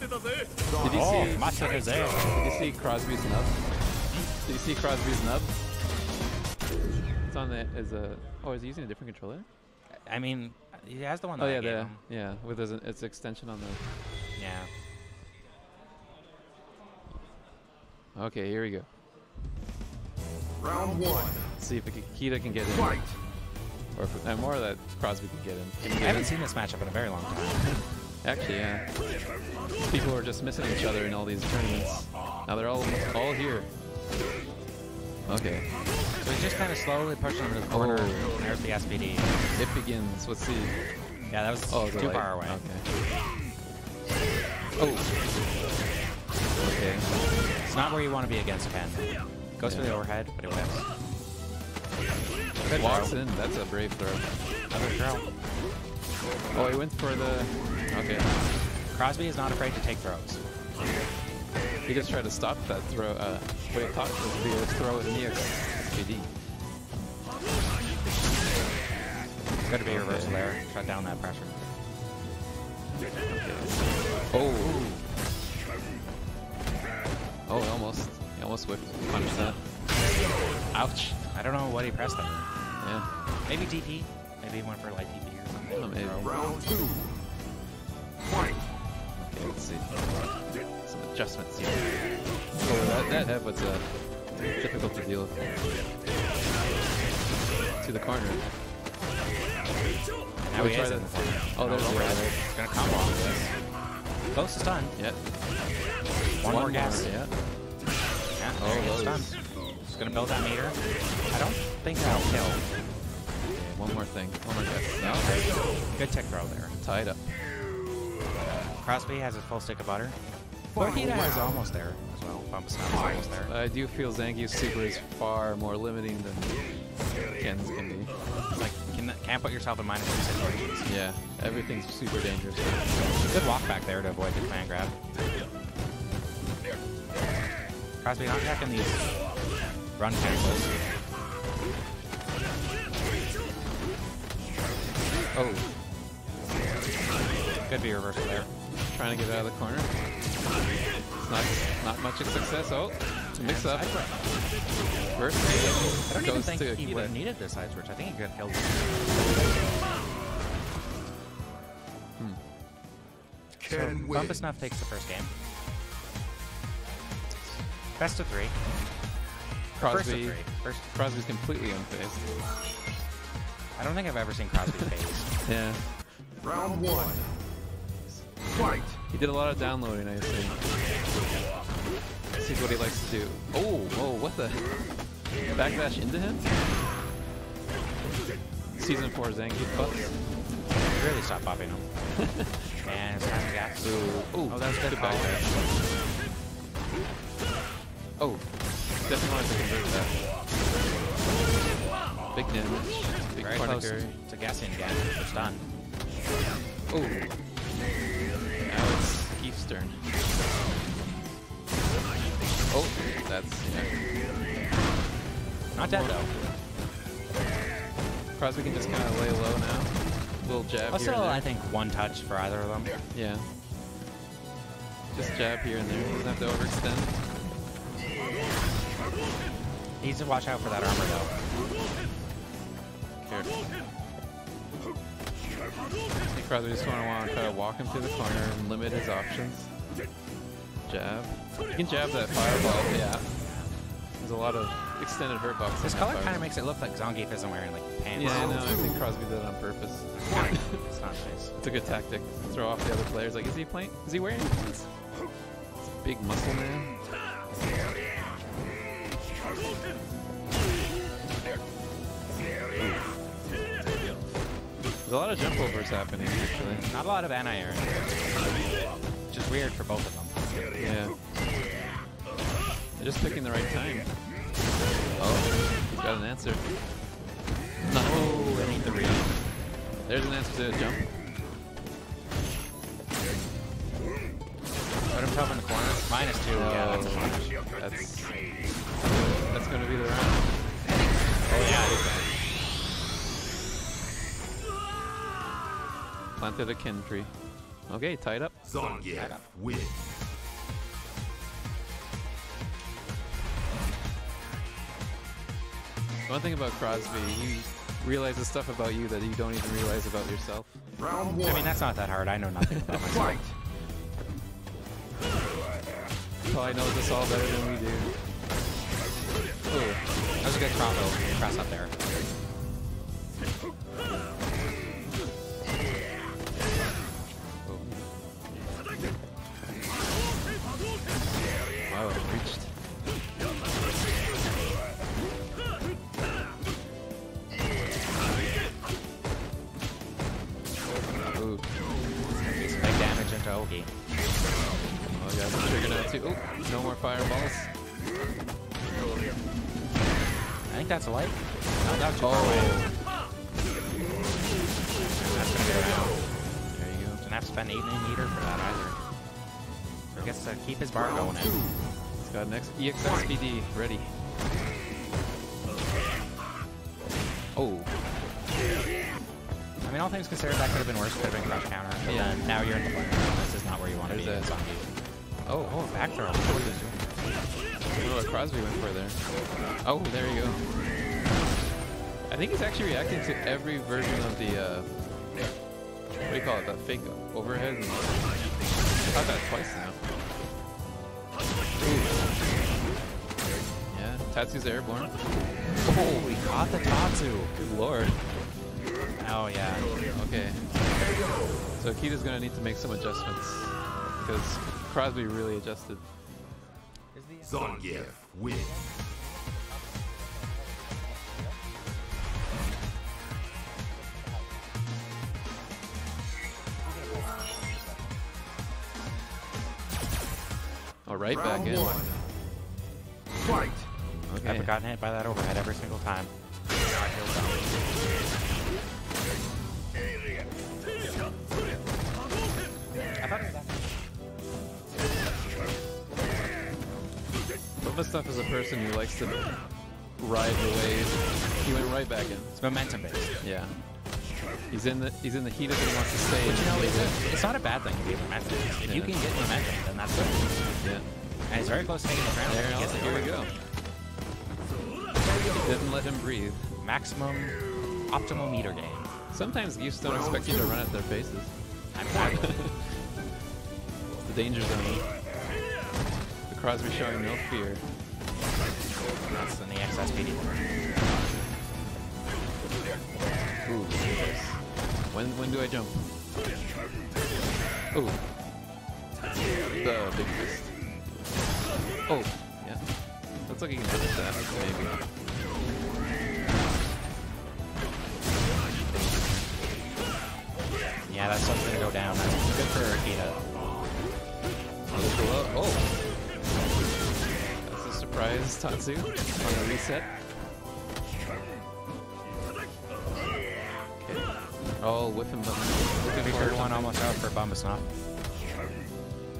Did you Oh, see? Matsuda's there. Did you see Crosby's nub? Did you see Crosby's nub? It's on the is a. Oh, is he using a different controller? I mean, he has the one oh, that Oh I yeah, gave the him. yeah with his its extension on the. Yeah. Okay, here we go. Round one. Let's see if Akita can get in, Fight. or if, more that Crosby can get in. Can he I haven't in? seen this matchup in a very long time. Actually, yeah. People are just missing each other in all these tournaments. Now they're all all here. Okay, So he's just kind of slowly pushing him to the oh. corner. Oh. There's the SPD. it begins. Let's see. Yeah, that was Oh, too far away. Okay. Oh. Okay. It's not where you want to be against Ken. Goes for the overhead, but it. Good Walks in. That's a brave throw. Another throw. Oh, he went for the. Okay. Crosby is not afraid to take throws. He just tried to stop that throw. Uh, what he thought was be a throw with Neox SPD. Got to be Okay. reversal there. Shut down that pressure. Oh. Oh, he almost. He almost whipped punched that. Ouch. I don't know what he pressed there. Yeah. Maybe DP. Maybe he went for light DP or something. Oh, maybe. Round two. Okay, let's see. Some adjustments here. Oh, that, that head was uh, difficult to deal with. To the corner. Now we try that. in. Oh, there's the overhead. other. He's gonna combo off this. Close to stun. Yeah. One, more gas. Yeah. Yeah, Oh, there he gets those. stunned. He's gonna build that meter. I don't think that'll kill. Okay, one more thing. One more guess. No. Good tech throw there. Tied up. Crosby has a full stick of butter. Borkita is almost there as well. Bumbasnuff almost there. I do feel Zangief's super is far more limiting than Ken's can be. Like, can, can't put yourself in minus two situations. Yeah, everything's super dangerous. Good walk back there to avoid the command grab. Crosby not checking these run cancels. Oh, Could be reversal there. trying to get out of the corner. It's not not much of success. Oh, mix up. First I don't even goes think to he would have needed this side switch. I think he could have killed him. Hmm. Ken So. Bumbasnuff takes the first game. Best of three. First of Crosby. three. First, Crosby's completely unfazed. I don't think I've ever seen Crosby phase. Yeah, Round one. Fight. he did a lot of downloading. I assume. See what he likes to do. Oh, whoa, what the? Backdash into him? Season 4 Zangief buffs. really stopped popping him. and it's time to gas. Ooh, ooh, Oh, that was good good backdash. Oh, definitely wanted to convert that. Big damage. Big Very corner close carry. to gassing again. It's done. Oh. Now it's Keith's turn. Oh, that's yeah. Not dead though. Crosby can just kind of lay low now. Little jab Well, here still, and. I think one touch for either of them. Yeah. Just jab here and there. Doesn't have to overextend. Needs to watch out for that armor though. Careful. I probably just want to want to try to walk him through the corner and limit his options. Jab. You can jab that fireball. Yeah. There's a lot of extended hurt box. This color kind of makes it look like Zangief isn't wearing like pants. Yeah, I know. I think Crosby did it on purpose. it's not nice. It's a good tactic. Throw off the other players. Like, is he playing? Is he wearing pants? Big muscle man. There's a lot of jump overs happening, actually. Not a lot of anti-air. Which is weird for both of them. Yeah. They're just picking the right time. Oh, he's got an answer. No, oh, I need the read. There's an answer to the jump. Put himself in the corner. Minus two. Yeah, that's a Oh, punish. That's that's gonna be the round. Oh yeah, Planted a kin tree. Okay, tied up. Zangief wins. One thing about Crosby, he realizes stuff about you that you don't even realize about yourself. Round one. I mean, that's not that hard. I know nothing about myself. Fight. Probably knows this all better than we do. Ooh, that was a good combo. Cross up there. Oh, I got the trigger now too. No more fireballs. I think that's a light. No, that was too far Oh. That's gonna down. there you go. Doesn't have to spend 8 in meter for that either. So he gets to keep his bar going in. It's got an X ready. Oh, I mean, all things considered, that could have been worse. Could have been crush counter. But Yeah. then now you're in the corner. This is not where you want to be. There's It's a- on you. oh, Oh, back throw. What is he doing? I what Crosby went for there. Oh, there you go. I think he's actually reacting to every version of the, uh, what do you call it, that fake overhead? I've got that twice now. Yeah, Tatsu's airborne. Oh, he caught the Tatsu. Good lord. Oh, yeah. Okay. So Akita's gonna need to make some adjustments because Crosby really adjusted. Zangief wins. Oh, right back Round in. one. Fight. Okay. I've gotten hit by that overhead every single time. Stuff is a person who likes to ride the wave. He went right back in. It's momentum based. Yeah. He's in the he's in the heat of it. He wants to stay. But you know, it's, a, it's not a bad thing to be momentum. If you can get momentum, then that's good. it. Yeah. And he's very close to taking the crown. There, He here we go. Didn't let him breathe. Maximum optimal meter gain. Sometimes geese don't expect you to run at their faces. I'm back. The danger zone. The Crosby showing no fear. That's in the Ooh, Jesus. When when do I jump? Ooh. The big fist. Oh, yeah. Looks like he can that, maybe. Yeah, that's something to go down. That's good for Akita. Oh, oh. Surprise, Tatsu, on the reset. Okay. Oh, whip him button. Could be third one almost out for Bumbasnuff.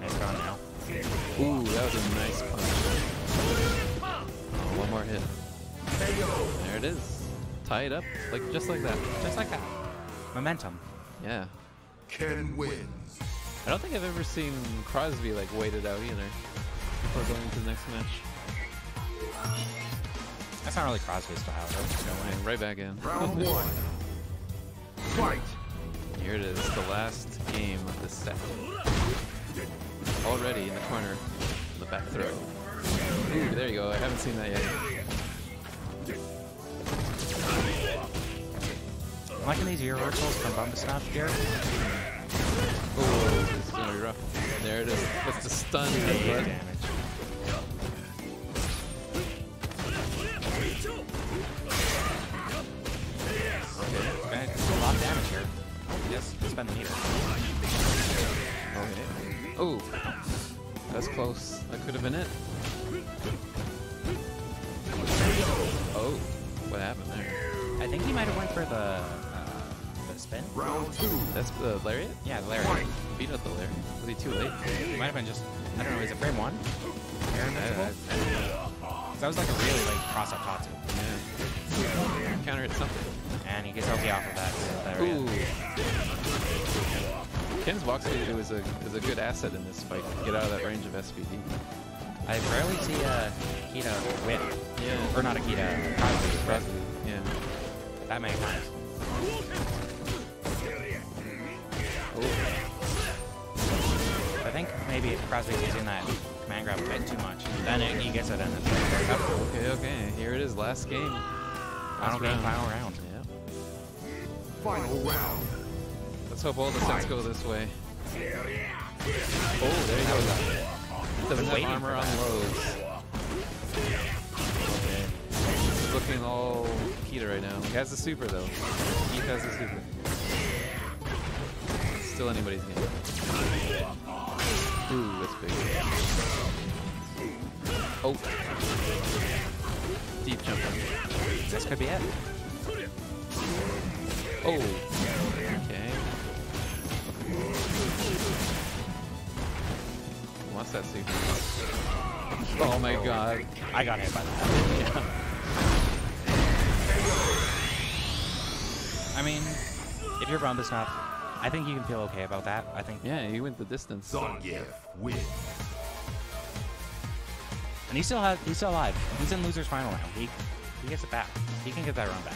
Nice gone now. Ooh, that was a nice punch. Oh, one more hit. There it is. Tie it up, like just like that. Just like that. Momentum. Yeah. Ken wins. I don't think I've ever seen Crosby like waited out either before going into the next match. That's not really Crosby style, though. No way. Right back in. Round one. Fight. Here it is, the last game of the set. Already in the corner, the back throw. Ooh, there you go. I haven't seen that yet. I'm liking these reversals from Bumbasnuff here. Oh, this is gonna be rough. There it is. That's the stun spend the meter. Okay. Oh, that's close. That could have been it. Oh, what happened there? I think he might have went for the, uh, the spin. Round two. That's the lariat? Yeah, the lariat. Fight. Beat out the lariat. Was he too late? It might have been just, I don't know, is it frame one? Air I- invincible? I- That was like a really like cross up Tatsu. yeah. Counter hit something. And he gets LT off of that. Ooh. Ken's walk speed is a is a good asset in this fight. Get out of that range of SPD. I rarely see a Akita win. Yeah. Or not Akita, Crosby. Yeah. That many times. I think maybe Crosby's using that command grab a bit too much. Then it, he gets it and it's very. Okay, okay. Here it is. Last game. Final game, round. final round. Yeah. Final round. Let's hope all the sets go this way. Oh, there you go. Doesn't have armor for on that. Okay. He's looking all Kita right now. He has the super though. Keith has the super. Still anybody's game. Ooh, that's big. Oh. Deep jump. This could be it. Oh. Okay. What's that super? Oh my god. I got hit by that. I mean, if you're Bumbasnuff, I think you can feel okay about that. I think, Yeah, he went the distance. Zangief wins. and he still has, he's still alive. He's in loser's final round. He, he gets it back. He can get that run back.